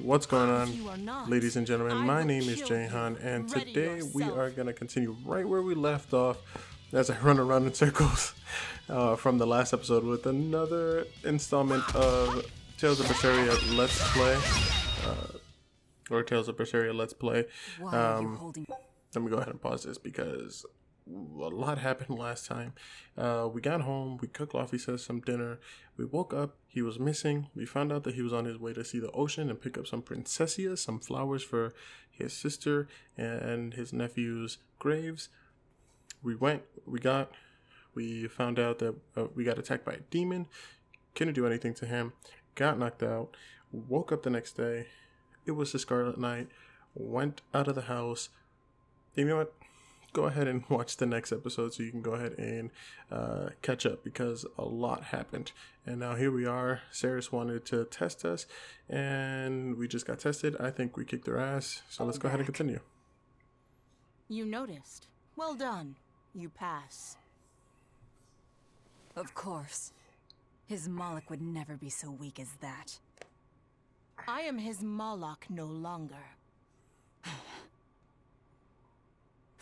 What's going on, ladies and gentlemen? My name is Jayhon, and today we are going to continue right where we left off as I run around in circles uh, from the last episode with another installment of Tales of Berseria Let's Play. Uh, or Tales of Berseria Let's Play. Um, let me go ahead and pause this because a lot happened last time. Uh, we got home, we cooked Laphicet some dinner. We woke up, he was missing. We found out that he was on his way to see the ocean and pick up some princessia, some flowers for his sister and his nephew's graves. We went, we got, we found out that uh, we got attacked by a demon. Couldn't do anything to him. Got knocked out. Woke up the next day. It was the Scarlet Night. Went out of the house. You know what? Go ahead and watch the next episode so you can go ahead and uh, catch up because a lot happened. And now here we are. Seres wanted to test us, and we just got tested. I think we kicked their ass. So let's go ahead and continue. You noticed. Well done. You pass. Of course. His Malak would never be so weak as that. I am his Malak no longer.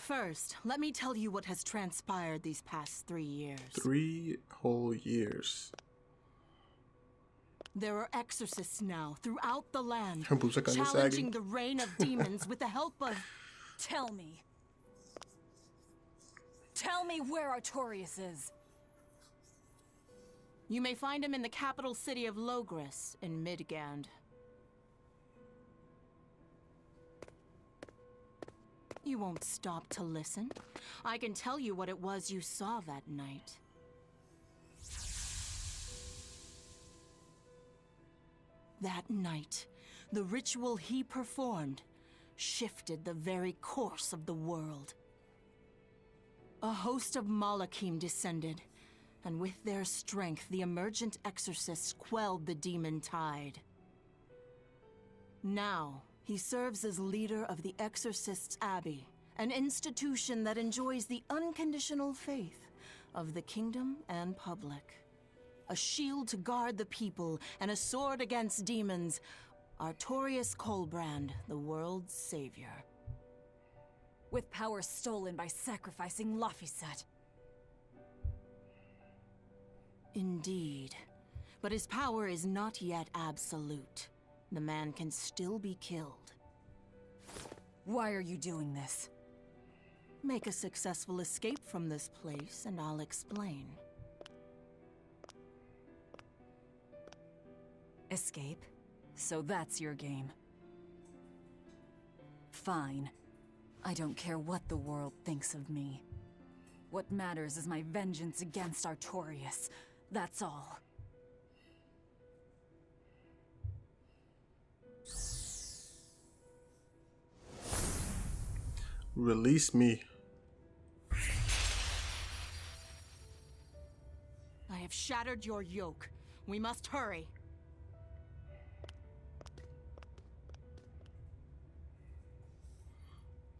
First, let me tell you what has transpired these past three years. Three whole years. There are exorcists now throughout the land, challenging the reign of demons with the help of... Tell me. Tell me where Artorius is. You may find him in the capital city of Loegres in Midgand. You won't stop to listen. I can tell you what it was you saw that night. That night, the ritual he performed shifted the very course of the world. A host of Malakhim descended, and with their strength, the emergent exorcists quelled the demon tide. Now, he serves as leader of the Exorcists Abbey, an institution that enjoys the unconditional faith of the kingdom and public. A shield to guard the people and a sword against demons, Artorius Collbrande, the world's savior. With power stolen by sacrificing Laphicet. Indeed. But his power is not yet absolute the man can still be killed. Why are you doing this? Make a successful escape from this place, and I'll explain. Escape? So that's your game. Fine. I don't care what the world thinks of me. What matters is my vengeance against Artorius. That's all. Release me. I have shattered your yoke. We must hurry.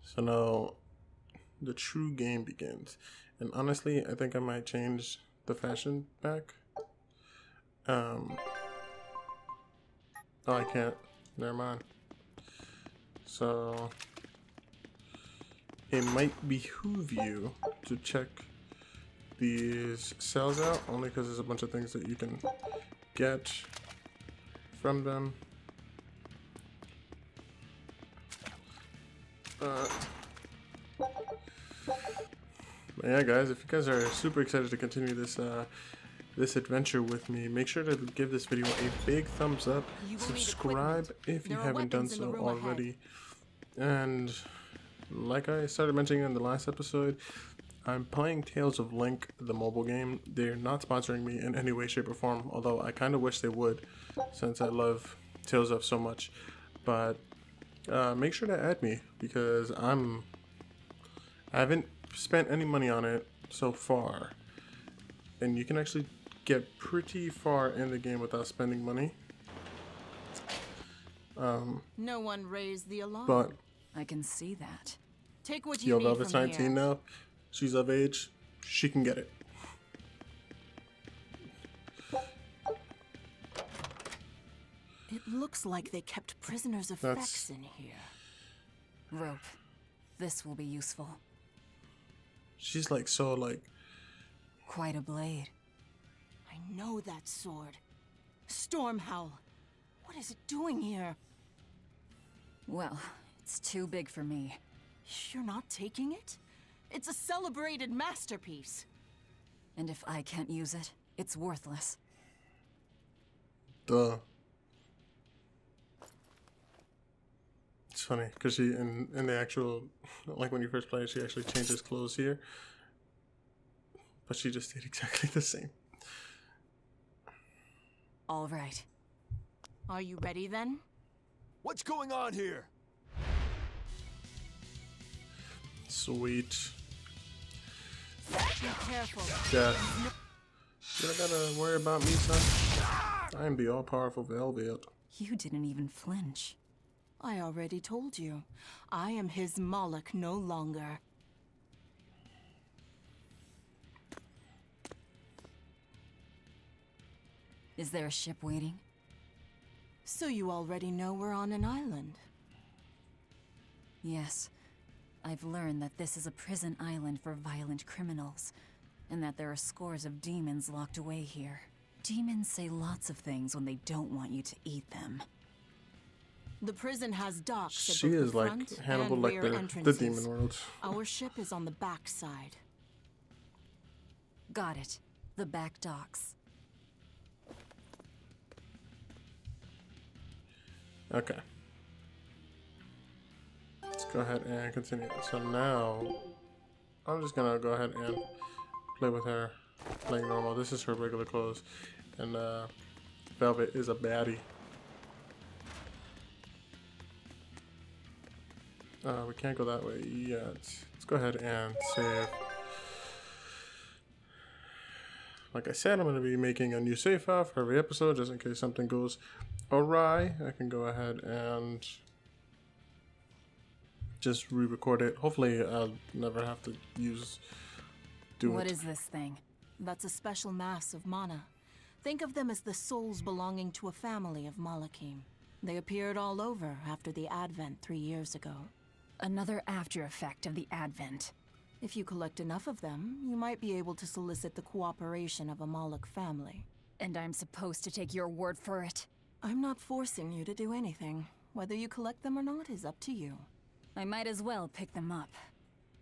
So now the true game begins. And honestly, I think I might change the fashion back. Um Oh I can't. Never mind. So it might behoove you to check these cells out only because there's a bunch of things that you can get from them. Uh, yeah, guys, if you guys are super excited to continue this uh, this adventure with me, make sure to give this video a big thumbs up. Subscribe if you haven't done so already. Ahead. And like I started mentioning in the last episode, I'm playing Tales of Link, the mobile game. They're not sponsoring me in any way, shape, or form, although I kind of wish they would, since I love Tales of so much. But uh, make sure to add me because I'm I haven't spent any money on it so far, and you can actually get pretty far in the game without spending money. Um, no one raised the alarm. But I can see that. Take what you Yo, need Velvet's 19 here. now. She's of age. She can get it. It looks like they kept prisoners' effects in here. Rope. This will be useful. She's like so like Quite a blade. I know that sword. Stormhowl. What is it doing here? Well, it's too big for me. You're not taking it? It's a celebrated masterpiece. And if I can't use it, it's worthless. Duh. It's funny because she in in the actual like when you first play, it, she actually changes clothes here, but she just did exactly the same. All right. Are you ready then? What's going on here? Sweet. Be. Death. You don't gotta worry about me, son. I am the all-powerful Velvet. You didn't even flinch. I already told you. I am his Malak no longer. Is there a ship waiting? So you already know we're on an island. Yes. I've learned that this is a prison island for violent criminals, and that there are scores of demons locked away here. Demons say lots of things when they don't want you to eat them. The prison has docks at She both is the like front Hannibal and like rear the, the entrances. demon world. Our ship is on the back side. Got it. The back docks. Okay. Go ahead and continue. So now, I'm just gonna go ahead and play with her like normal. This is her regular clothes. And uh, Velvet is a baddie. Uh, we can't go that way yet. Let's go ahead and save. Like I said, I'm going to be making a new save file for every episode just in case something goes awry. I can go ahead and just re-record it. Hopefully, I'll never have to use do What it. is this thing? That's a special mass of mana. Think of them as the souls belonging to a family of Malakhim. They appeared all over after the Advent three years ago. Another after effect of the Advent. If you collect enough of them, you might be able to solicit the cooperation of a Malak family. And I'm supposed to take your word for it? I'm not forcing you to do anything. Whether you collect them or not is up to you. I might as well pick them up.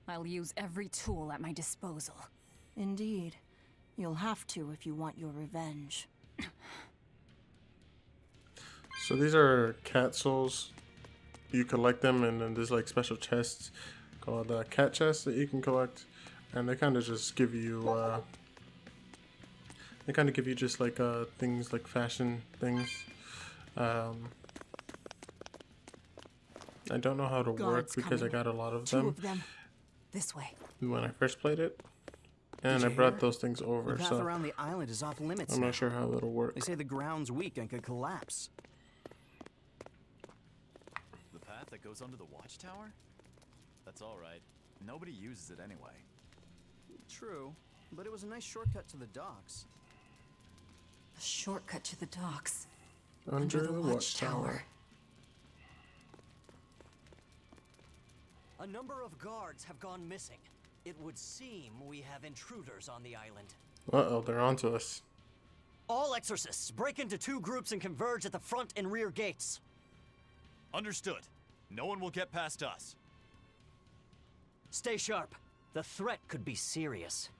I'll use every tool at my disposal. Indeed. You'll have to if you want your revenge. So these are cat souls. You collect them, and then there's like special chests called uh, cat chests that you can collect, and they kind of just give you. Uh, they kind of give you just like uh, things like fashion things. Um, I don't know how to work Guards because I got a lot of Two them of them. This way. when I first played it, and I brought hear? those things over, The over. path So around the island is off limits. I'm not sure how that'll work. They say the ground's weak and could collapse. The path that goes under the watchtower? That's alright. Nobody uses it anyway. True, but it was a nice shortcut to the docks. A shortcut to the docks. Under, the, watchtower. A number of guards have gone missing. It would seem we have intruders on the island. Uh oh, they're onto us. All exorcists break into two groups and converge at the front and rear gates. Understood. No one will get past us. Stay sharp. The threat could be serious.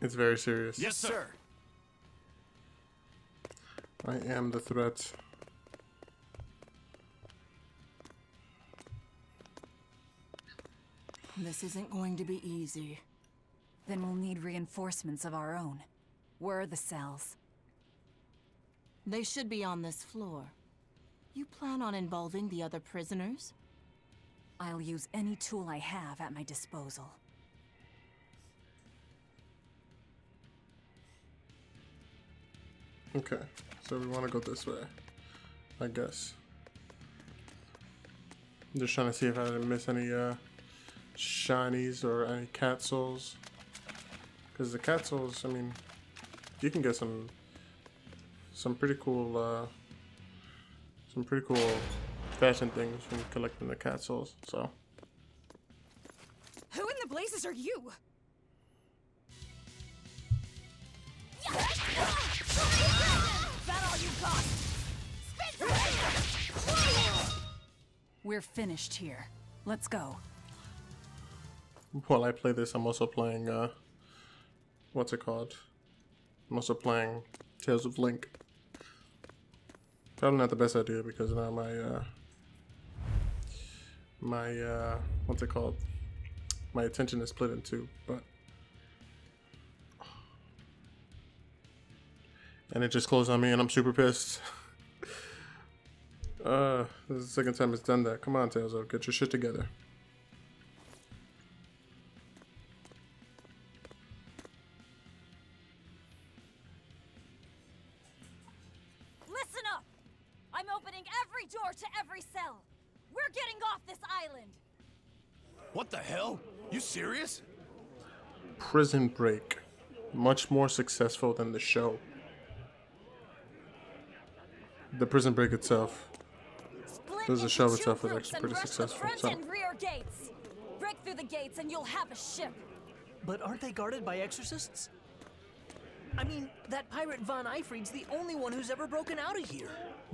It's very serious. Yes, sir. I am the threat. This isn't going to be easy. Then we'll need reinforcements of our own. Where are the cells? They should be on this floor. You plan on involving the other prisoners? I'll use any tool I have at my disposal. Okay, so we want to go this way, I guess. I'm just trying to see if I didn't miss any uh, shinies or any cat souls. Because the cat souls, I mean, you can get some some pretty cool uh, some pretty cool fashion things from collecting the cat souls. So. Who in the blazes are you? That all you got We're finished here. Let's go. While I play this, I'm also playing, uh, what's it called? I'm also playing Tales of Link. Probably not the best idea because now my, uh, my, uh, what's it called? My attention is split in two, but. And it just closed on me and I'm super pissed. uh, this is the second time it's done that. Come on, Tales of, get your shit together. Opening every door to every cell. We're getting off this island. What the hell? You serious? Prison Break. Much more successful than the show. The Prison Break itself. Split There's a show itself was actually pretty and rush the successful, so- and rear gates. Break through the gates and you'll have a ship. But aren't they guarded by exorcists? I mean, that pirate Van Aifread's the only one who's ever broken out of here.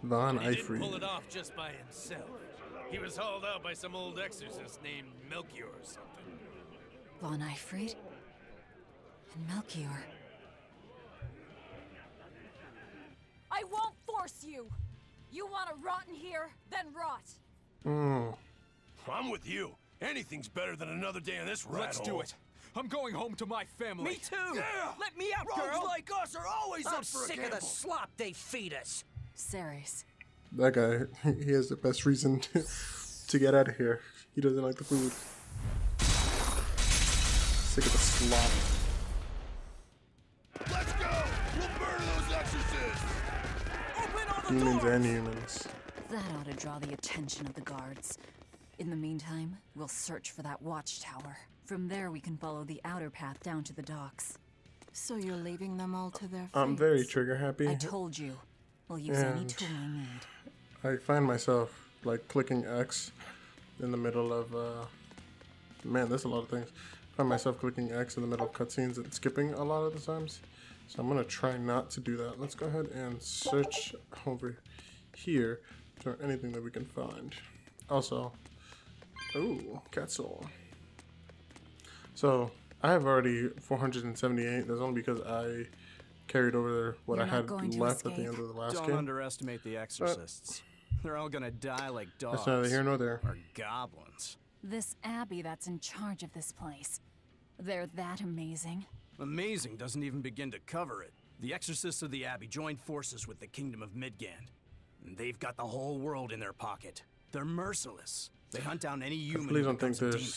Von He didn't pull it off just by himself. He was hauled out by some old exorcist named Melchior or something. Van Aifread? And Melchior. I won't force you! You want to rot in here? Then rot! Mm. I'm with you. Anything's better than another day in this rat Let's do it. I'm going home to my family. Me too! Yeah! Let me out, Rogues girl! like us are always I'm up for a sick of the slop they feed us. Ceres. That guy, he has the best reason to, to get out of here. He doesn't like the food. Sick of the slop. Let's go! We'll murder those exorcists! Open all the Demons doors! and humans. That ought to draw the attention of the guards. In the meantime, we'll search for that watchtower. From there, we can follow the outer path down to the docks. So you're leaving them all to their fate. I'm very trigger happy. I told you. We'll use any tool I need. I find myself like clicking X in the middle of uh man, there's a lot of things. I find myself clicking X in the middle of cutscenes and skipping a lot of the times. So I'm gonna try not to do that. Let's go ahead and search over here for anything that we can find. Also, ooh, cat soul. So I have already 478. That's only because I carried over there what You're I had left at the end of the last Don't game. underestimate the exorcists. They're all gonna die like dogs. That's neither here nor there. Or goblins. This Abbey that's in charge of this place. They're that amazing. Amazing doesn't even begin to cover it. The exorcists of the Abbey joined forces with the Kingdom of Midgand. And they've got the whole world in their pocket. They're merciless. They hunt down any human Please who don't think becomes a demon.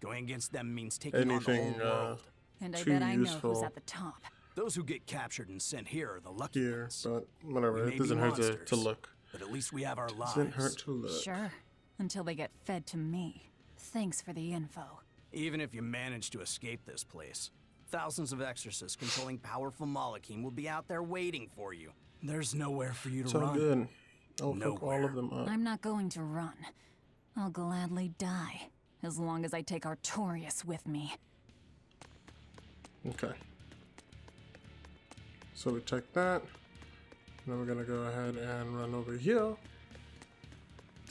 Going against them means taking on the anything whole uh, world. And I too bet I know who's at the top. Those who get captured and sent here are the lucky here, ones. but whatever. It doesn't hurt to, to look. But at least we have our lives. Doesn't hurt to look. Sure. Until they get fed to me. Thanks for the info. Even if you manage to escape this place, thousands of exorcists controlling powerful Malakhim will be out there waiting for you. There's nowhere for you to It's all run. good. I'll fuck all of them up. I'm not going to run. I'll gladly die. As long as I take Artorius with me. Okay. So we check that. Then we're gonna go ahead and run over here.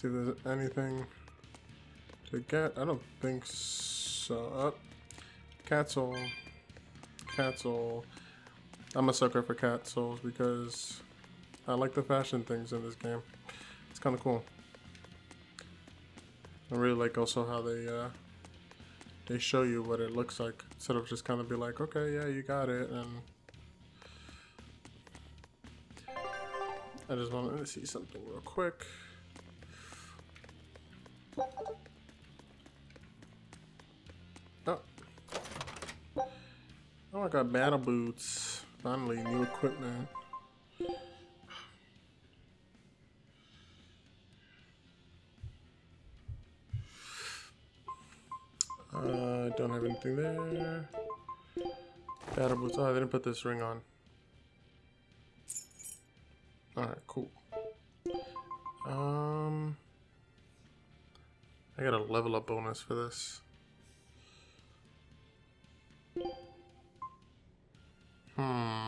See if there's anything to get. I don't think so. Oh. Cat soul. Cat soul. I'm a sucker for cat souls because I like the fashion things in this game. It's kind of cool. I really like also how they uh, they show you what it looks like instead of just kind of be like, okay, yeah, you got it, and I just wanted to see something real quick. Oh, oh, I got battle boots. Finally, new equipment. Uh, don't have anything there. Battle boots. Oh, I didn't put this ring on. Um, I got a level up bonus for this. Hmm.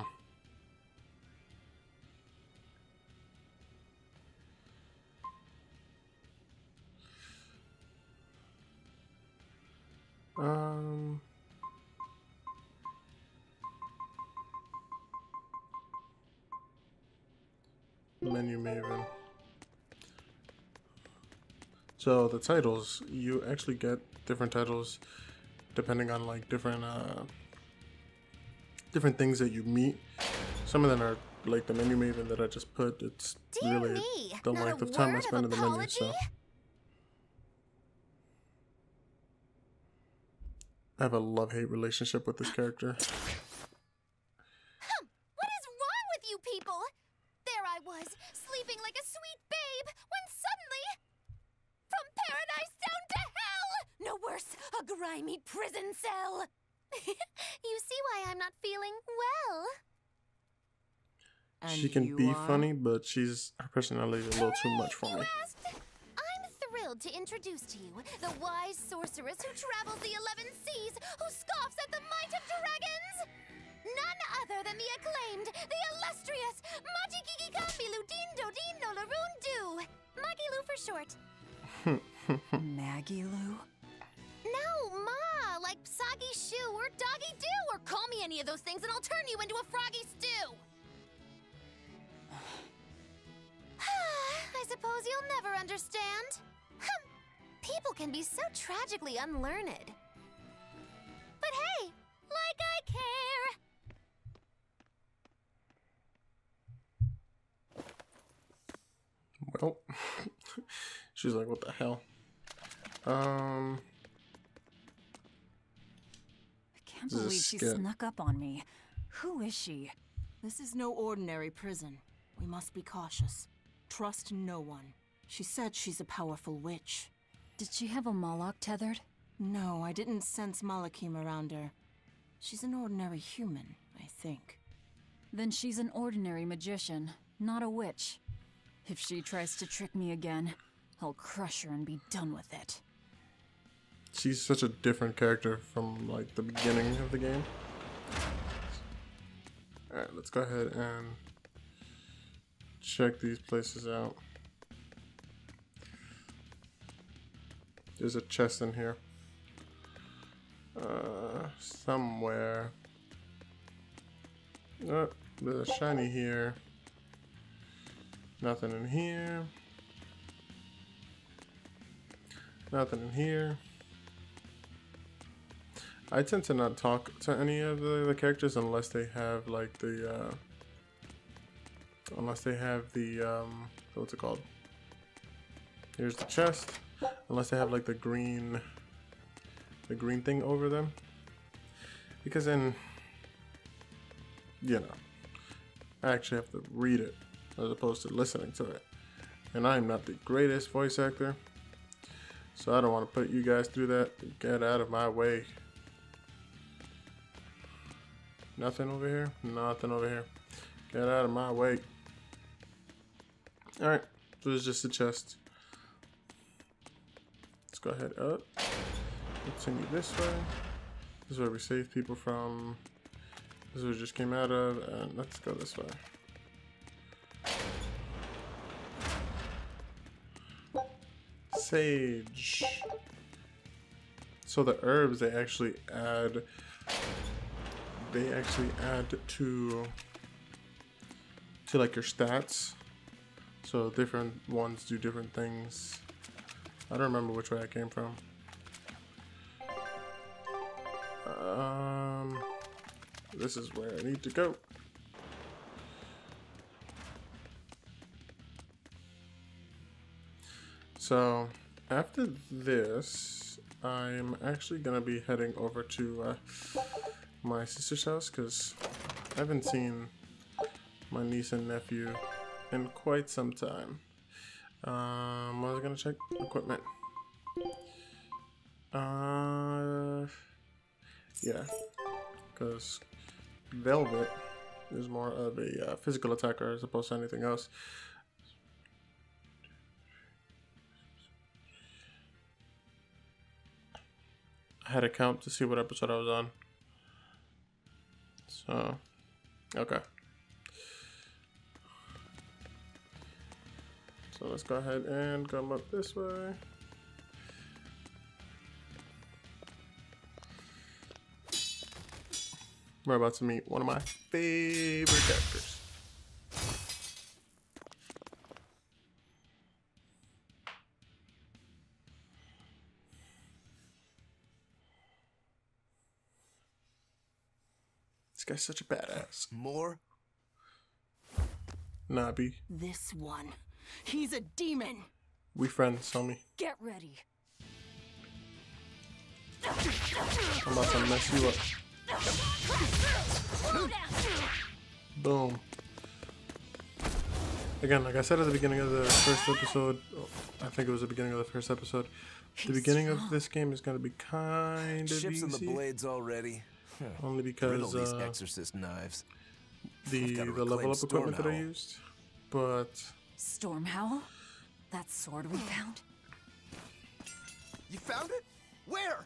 So the titles, you actually get different titles depending on like different uh different things that you meet. Some of them are like the menu maven that I just put. It's Dear really me, the length of time I spend in the menu. So I have a love-hate relationship with this character. What is wrong with you people? There I was, sleeping like a sweet babe, grimy prison cell! you see why I'm not feeling well. And she can be are? funny, but she's her personality is a little too much for you me. asked? I'm thrilled to introduce to you the wise sorceress who travels the eleven seas, who scoffs at the might of dragons! None other than the acclaimed, the illustrious Majikiki Kambilu Dindo Dindo Laroon Du! Magilou for short. Maggie Lou? No, Ma, like Soggy Shoe or Doggy Doo, or call me any of those things and I'll turn you into a froggy stew! I suppose you'll never understand. People can be so tragically unlearned. But hey, like I care! Well, she's like, what the hell? Um, believe she skit. snuck up on me. Who is she? This is no ordinary prison. We must be cautious. Trust no one. She said she's a powerful witch. Did she have a Malak tethered? No, I didn't sense Malakhim around her. She's an ordinary human, I think. Then she's an ordinary magician, not a witch. If she tries to trick me again, I'll crush her and be done with it. She's such a different character from like the beginning of the game. All right, let's go ahead and check these places out. There's a chest in here. Uh, somewhere. Oh, there's a shiny here. Nothing in here. Nothing in here. I tend to not talk to any of the, the characters unless they have like the uh, unless they have the um, what's it called? Here's the chest. Unless they have like the green the green thing over them. Because then you know I actually have to read it as opposed to listening to it. And I'm not the greatest voice actor. So I don't want to put you guys through that. Get out of my way. Nothing over here? Nothing over here. Get out of my way. Alright, so it's just a chest. Let's go ahead up. Continue this way. This is where we save people from. This is where we just came out of. And let's go this way. Sage. So the herbs they actually add they actually add to to like your stats. So different ones do different things. I don't remember which way I came from. Um this is where I need to go. So after this, I'm actually gonna be heading over to uh, my sister's house because I haven't seen my niece and nephew in quite some time. Um, I was gonna check equipment. Uh, yeah, because Velvet is more of a uh, physical attacker as opposed to anything else. I had a count to see what episode I was on. So, okay. So let's go ahead and come up this way. We're about to meet one of my favorite characters. This guy's such a badass. More? Nabi. This one. He's a demon. We friends, homie. Get ready. I'm about to mess you up. Boom. Again, like I said at the beginning of the first episode, oh, I think it was the beginning of the first episode. The beginning of this game is going to be kind of easy. Ships easy. in the blades already. Huh. Only Riddle because these uh, exorcist knives. the the level reclaim up equipment that I used, but Stormhowl? That sword we found? You found it? Where?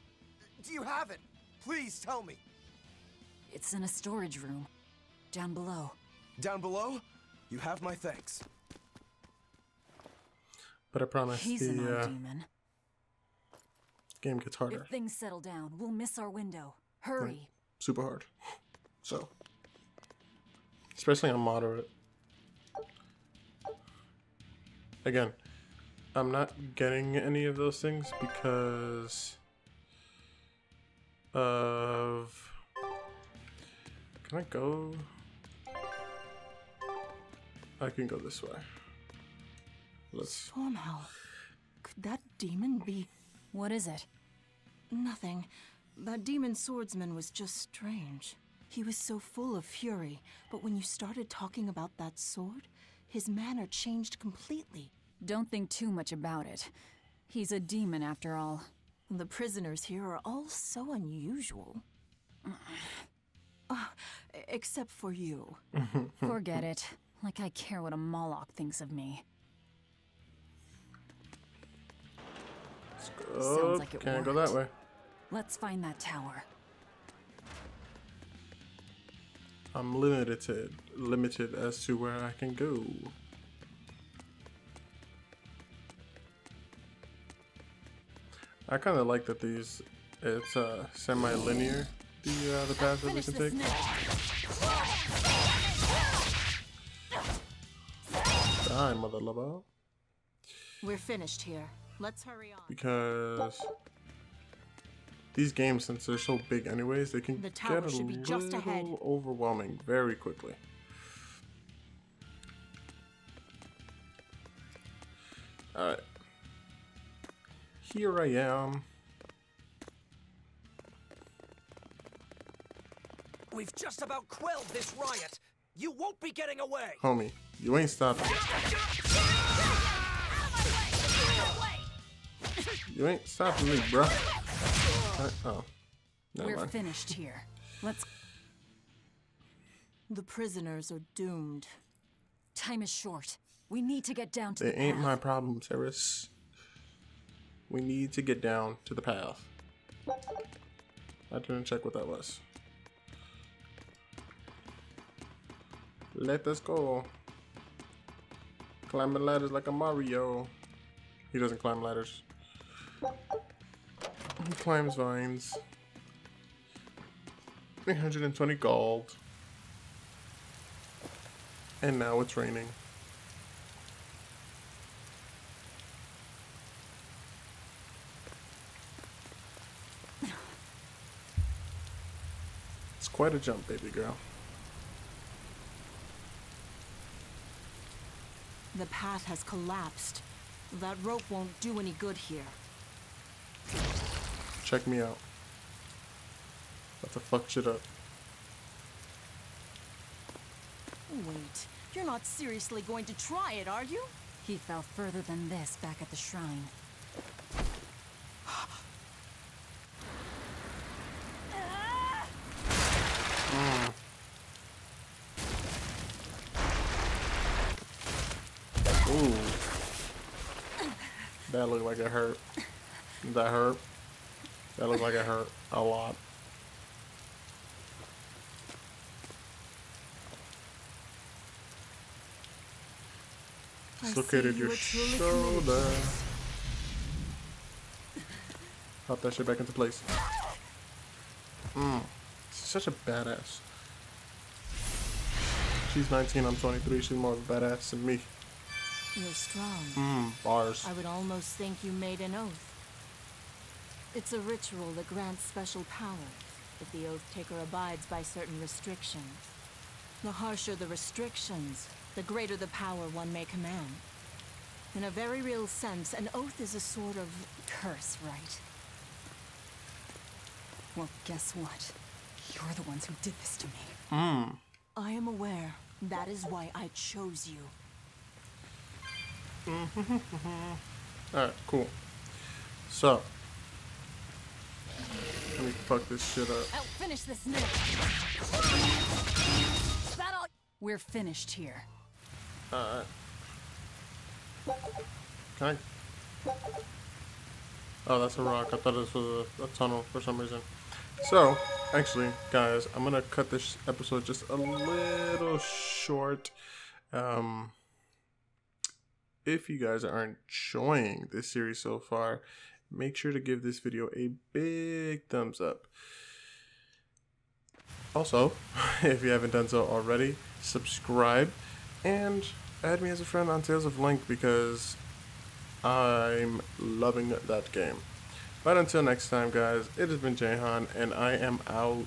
Do you have it? Please tell me. It's in a storage room. Down below. Down below? You have my thanks. but I promise He's an the old uh, demon. game gets harder, If things settle down, we'll miss our window. Hurry. Super hard. So, especially on moderate. Again, I'm not getting any of those things because of. Can I go? I can go this way. Let's. Stormhowl. Could that demon be. What is it? Nothing. That demon swordsman was just strange. He was so full of fury, but when you started talking about that sword, his manner changed completely. Don't think too much about it. He's a demon after all. The prisoners here are all so unusual. Ah, except for you. Forget it. Like I care what a Malak thinks of me. Oh, like it can't go that way. Let's find that tower. I'm limited, limited as to where I can go. I kind of like that these, it's uh, semi-linear, the uh, the paths that we can take. Die, mother lover. We're finished here. Let's hurry on. Because these games, since they're so big anyways, they can The tower get a should be just little ahead. overwhelming very quickly. Alright. Here I am. We've just about quelled this riot. You won't be getting away. Homie, you ain't stopping. You ain't stopping me, bruh. Oh. Never We're mind. finished here. Let's. The prisoners are doomed. Time is short. We need to get down to They the ain't path. my problem, Terrace. We need to get down to the path. I didn't check what that was. Let us go. Climbing ladders like a Mario. He doesn't climb ladders. Climbs vines. 320 gold. And now it's raining. It's quite a jump, baby girl. The path has collapsed. That rope won't do any good here. Check me out. About to fuck shit up. Wait, you're not seriously going to try it, are you? He fell further than this back at the shrine. Ooh. That looked like it hurt. That hurt. That looked like it hurt a lot. Dislocated your shoulder. Pop that shit back into place. Mmm. Such a badass. She's 19, I'm 23. She's more of a badass than me. You're strong. Mmm, bars. I would almost think you made an oath. It's a ritual that grants special powers if the oath taker abides by certain restrictions. The harsher the restrictions, the greater the power one may command. In a very real sense, an oath is a sort of curse, right? Well, guess what? You're the ones who did this to me. Mmm. I am aware. That is why I chose you. Alright, cool. So. Fuck this shit up. I'll finish this now. All. We're finished here. Uh. Can I? Oh, that's a rock. I thought this was a, a tunnel for some reason. So, actually, guys, I'm gonna cut this episode just a little short. Um, if you guys are enjoying this series so far, make sure to give this video a big thumbs up. Also, if you haven't done so already, subscribe and add me as a friend on Tales of Link because I'm loving that game. But until next time, guys, it has been Jayhon, and I am out.